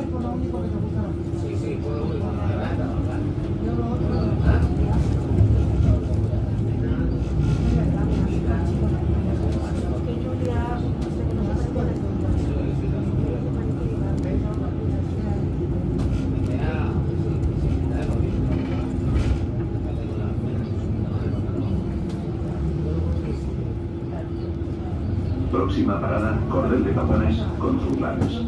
eso es lo único que te gusta. Sí, sí, por lo único. Yo lo otro. Próxima parada, Cordel de Papones, con sus lares.